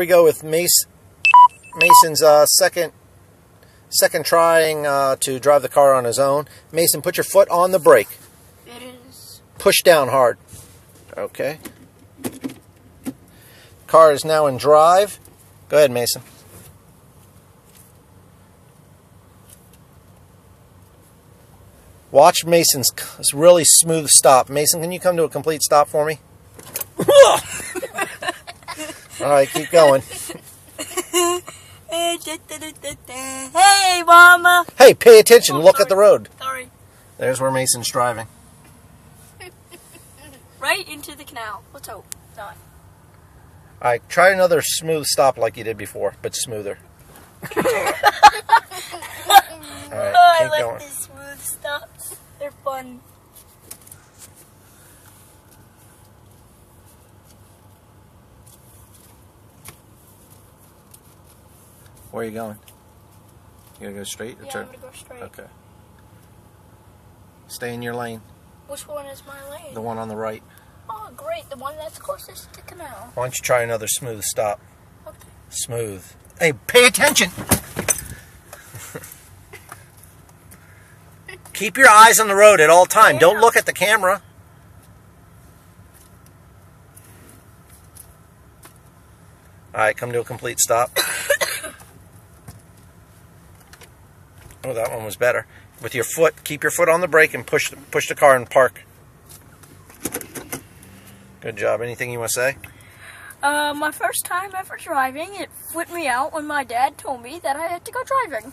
we go with Mace, Mason's uh, second second trying uh, to drive the car on his own. Mason, put your foot on the brake. It is. Push down hard. Okay. Car is now in drive. Go ahead, Mason. Watch Mason's really smooth stop. Mason, can you come to a complete stop for me? All right, keep going. Hey, Mama. Hey, pay attention. Oh, Look sorry. at the road. Sorry. There's where Mason's driving. Right into the canal. Let's hope not. All right, try another smooth stop like you did before, but smoother. All right, oh, I like going. these smooth stops. They're fun. Where are you going? You gonna go straight or Yeah, turn? I'm gonna go straight. Okay. Stay in your lane, Which one is my lane? the one on the right. Oh, great. The one that's closest to canal. Why don't you try another smooth stop? Okay. Smooth. Hey, pay attention! Keep your eyes on the road at all time. Don't look at the camera. All right, come to a complete stop. oh, that one was better. With your foot, keep your foot on the brake and push push the car and park. Good job. Anything you want to say? Uh, my first time ever driving, it flipped me out when my dad told me that I had to go driving.